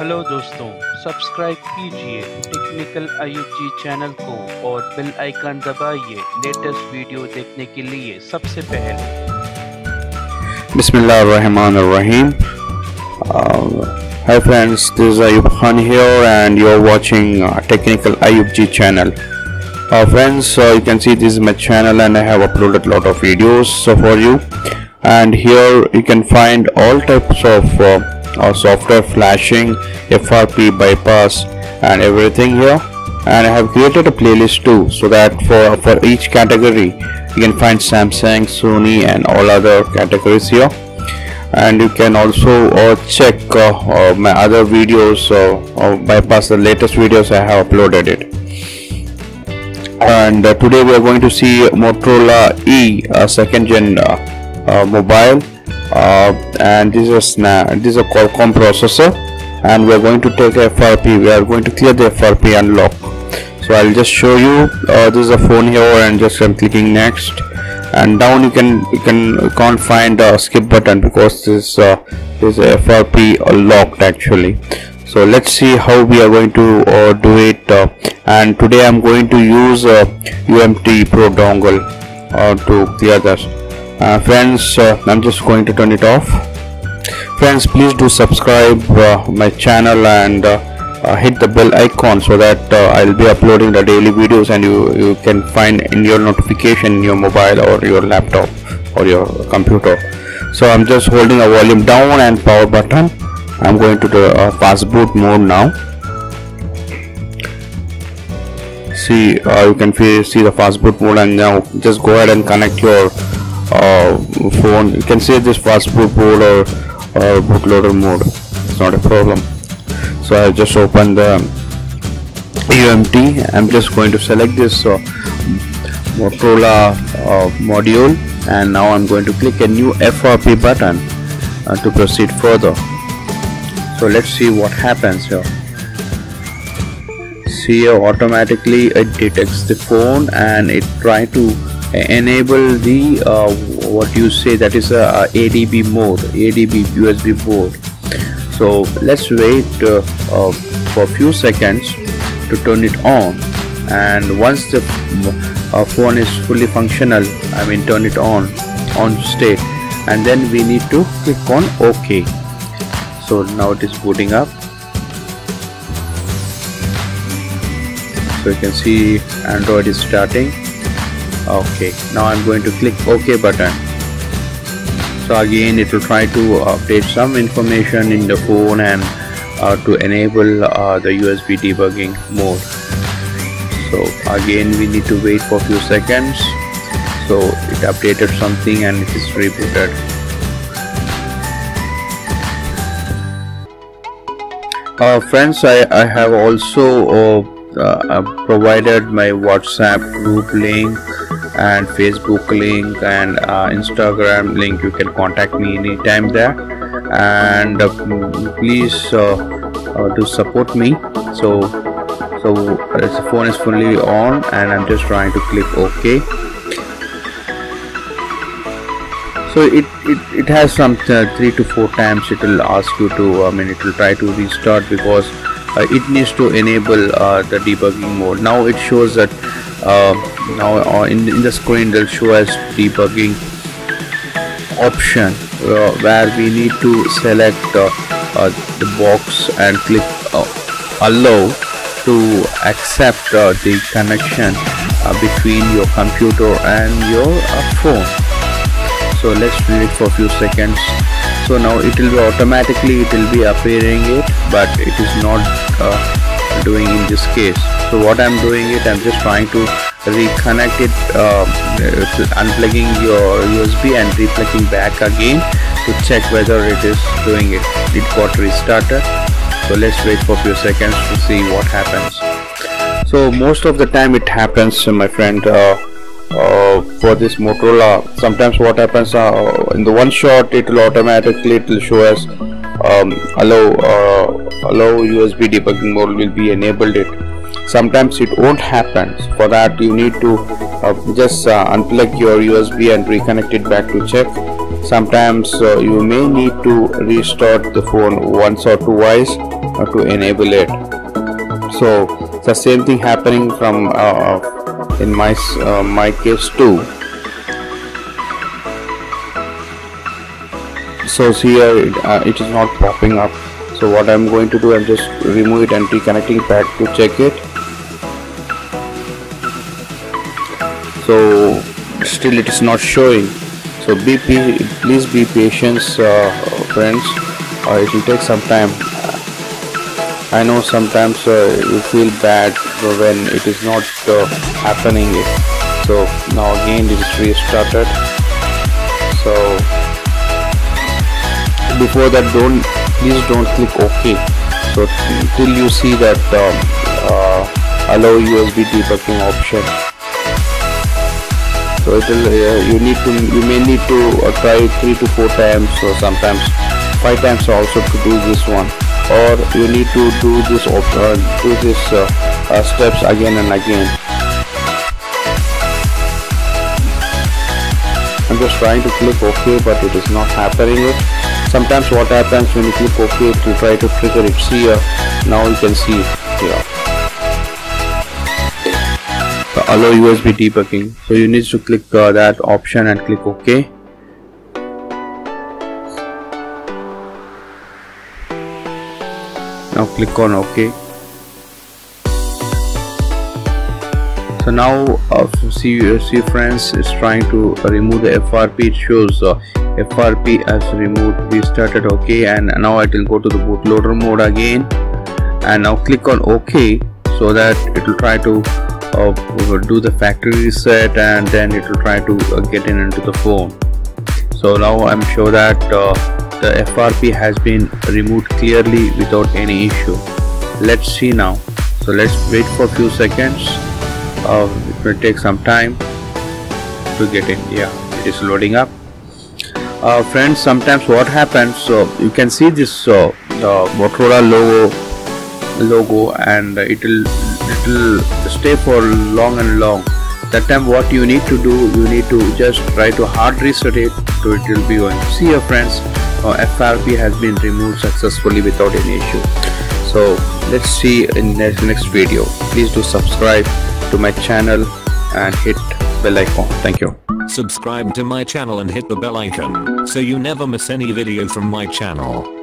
Hello दोस्तों subscribe कीजिए technical Ayub ji channel को और बेल आइकन दबाइए लेटेस्ट वीडियो देखने के लिए सबसे पहले. Uh, hi friends, this is Ayub Khan here and you're watching uh, Technical Ayub G channel. Uh, friends, uh, you can see this is my channel and I have uploaded lot of videos so for you. And here you can find all types of uh, uh, software flashing, FRP bypass and everything here. And I have created a playlist too so that for, for each category you can find Samsung, Sony and all other categories here. And you can also uh, check uh, uh, my other videos uh, uh, bypass the latest videos I have uploaded it. And uh, today we are going to see Motorola E second gen mobile uh, and this is a this is a Qualcomm processor and we are going to take FRP we are going to clear the FRP unlock so I'll just show you uh, this is a phone here and just I'm clicking next. And down you can you can you can't find a skip button because this uh, this FRP locked actually. So let's see how we are going to uh, do it uh, and today I'm going to use uh, UMT Pro dongle uh, to clear this uh, friends uh, I'm just going to turn it off. Friends please do subscribe uh, my channel and uh, uh, hit the bell icon so that uh, I'll be uploading the daily videos and you you can find in your notification in your mobile or your laptop or your computer. So I'm just holding a volume down and power button. I'm going to the fast boot mode now. See you can see the fast boot mode and now just go ahead and connect your phone. You can see this fast boot or, or bootloader mode. It's not a problem. So I just open the UMT I'm just going to select this uh, Motorola uh, module. And now I'm going to click a new FRP button uh, to proceed further. So let's see what happens here. See automatically it detects the phone and it try to enable the uh, what you say that is a, a ADB mode ADB USB mode. So let's wait uh, uh, for a few seconds to turn it on. And once the uh, phone is fully functional I mean turn it on on state. And then we need to click on OK. So now it is booting up. So you can see Android is starting okay now I'm going to click OK button. So again it will try to update some information in the phone and uh, to enable uh, the USB debugging mode. So again we need to wait for a few seconds. So it updated something and it is rebooted. Uh, friends I, I have also uh, uh, provided my whatsapp group link and facebook link and uh, instagram link you can contact me anytime there. And uh, please uh, do support me. So so the phone is fully on and i'm just trying to click ok. So it it, it has some uh, three to four times it will ask you to i mean it will try to restart because uh, it needs to enable uh, the debugging mode. Now it shows that uh, now in, in the screen they'll show us debugging option uh, where we need to select uh, uh, the box and click uh, allow to accept the connection between your computer and your phone. So let's wait for a few seconds. So now it will be automatically it will be appearing it but it is not doing in this case. So what i'm doing it i'm just trying to reconnect it uh, unplugging your usb and replugging back again to check whether it is doing it. It got restarted. So let's wait for few seconds to see what happens. So most of the time it happens my friend uh, uh, for this Motorola. Sometimes what happens uh, in the one shot it will automatically it will show us um, allow uh, allow USB debugging mode will be enabled. It sometimes it won't happen. For that you need to uh, just uh, unplug your USB and reconnect it back to check. Sometimes uh, you may need to restart the phone once or twice uh, to enable it. So the same thing happening from uh, in my uh, my case too. So here it, it is not popping up so what I'm going to do I'm just remove it and reconnecting back to check it. So still it is not showing. So be please be patient uh, friends. Uh, it will take some time. I know sometimes uh, you feel bad when it is not uh, happening. So now again it is restarted. So before that don't please don't click ok. So till you see that um, uh, allow USB debugging option. So it will uh, you need to you may need to uh, try three to four times or sometimes five times also to do this one. Or you need to do this uh, do this uh, uh, steps again and again. I'm just trying to click OK but it is not happening sometimes what happens when you click OK to try to trigger it. See here now you can see. Here allow USB debugging. So you need to click uh, that option and click OK now click on ok so now uh, see see friends is trying to remove the frp it shows uh, frp has removed we started ok and now it will go to the bootloader mode again. And now click on ok so that it will try to uh, do the factory reset and then it will try to uh, get in into the phone. So now i'm sure that uh, the FRP has been removed clearly without any issue. Let's see now. So let's wait for a few seconds uh, it will take some time to get in. Yeah it is loading up. Uh, friends sometimes what happens so you can see this uh, Motorola logo logo and it will it will stay for long and long. That time what you need to do you need to just try to hard reset it so it will be on. See your friends. Uh, FRP has been removed successfully without any issue so let's see in next next video. Please do subscribe to my channel and hit bell icon. Thank you. Subscribe to my channel and hit the bell icon so you never miss any video from my channel